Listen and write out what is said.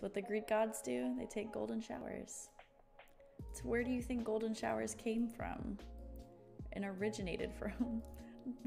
What the Greek gods do. They take golden showers. So where do you think golden showers came from and originated from?